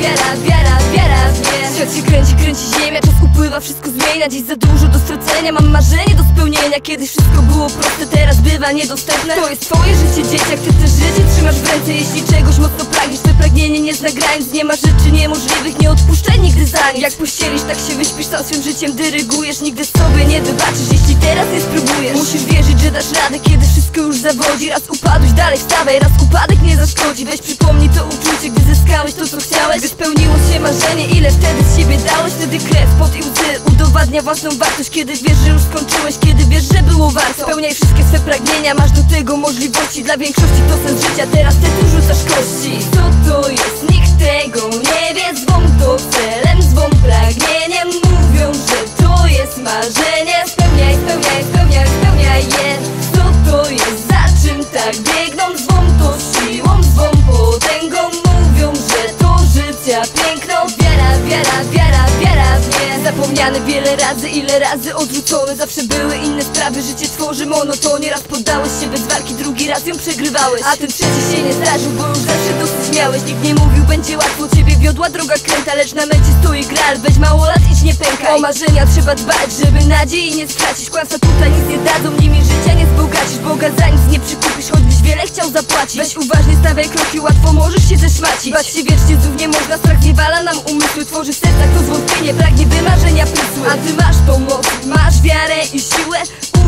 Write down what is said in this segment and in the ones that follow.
wiara, wiara, wiara w mnie Świat się kręci, kręci ziemia, czas upływa, wszystko zmienia. Dziś za dużo do stracenia, mam marzenie do spełnienia. Kiedyś wszystko było proste, teraz bywa niedostępne. To jest twoje życie, dzieciak, ty też życie trzymasz w ręce. Jeśli czegoś mocno pragniesz, te pragnienie nie zna granic Nie ma rzeczy niemożliwych, nie odpuszczaj nigdy za nic. Jak pościelisz, tak się wyśpisz, sam swym życiem dyrygujesz. Nigdy sobie nie wybaczysz, jeśli teraz nie spróbujesz. Musisz wierzyć, że dasz radę, kiedy wszystko już zawodzi. Raz upadłeś, dalej wstawaj, raz upadek nie zaszkodzi. Weź przypomnij to uczucie, gdy zyskałeś to, co chciałeś. Gdy spełniło się marzenie, ile wtedy z siebie dałeś? Wtedy krew, pot i łzy udowadnia własną wartość. Kiedy wiesz, że już skończyłeś, kiedy wiesz, że było warto. Spełniaj wszystkie swe pragnienia, masz do tego możliwości. Dla większości to sens życia, teraz ty tu rzucasz kości Co to jest? Nikt tego nie wie, zwą to celem, zwą pragnieniem Mówią, że to jest marzenie Spełniaj, spełniaj, spełniaj, spełniaj je Co to jest? Za czym tak biegną? Zapomniane wiele razy, ile razy odrzucone Zawsze były inne sprawy, życie tworzy monotonię Raz poddałeś się bez walki, drugi raz ją przegrywałeś. A ten trzeci się nie zdarzył, bo już zawsze dosyć miałeś. Nikt nie mówił, będzie łatwo, ciebie wiodła droga kręta Lecz na mecie stoi gral, weź mało lat, idź nie pękaj. O marzenia trzeba dbać, żeby nadziei nie stracić. Kłamstwa tutaj nic nie dadzą, nimi zeszmacić Bać się wiecznie znów nie można, strach zniewala nam umysły Tworzy w sercach to zwątpienie, pragnie wymarzenia prysły. A ty masz tą moc, masz wiarę i siłę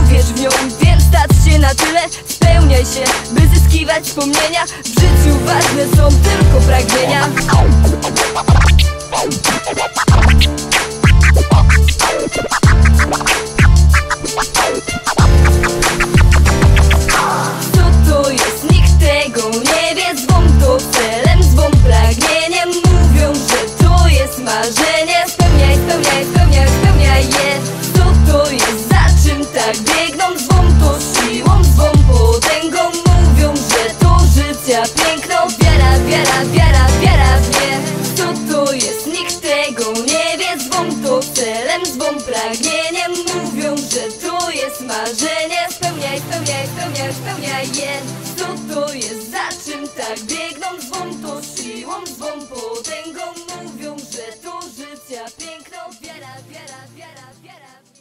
Uwierz w nią, więc stać się na tyle. Spełniaj się, by zyskiwać wspomnienia. W życiu ważne są tylko pragnienia jest, co to jest, za czym tak biegną? Dzwon, to siłą dzwon, potęgą. Mówią, że to życia piękno, wiara, wiara, wiara, wiara.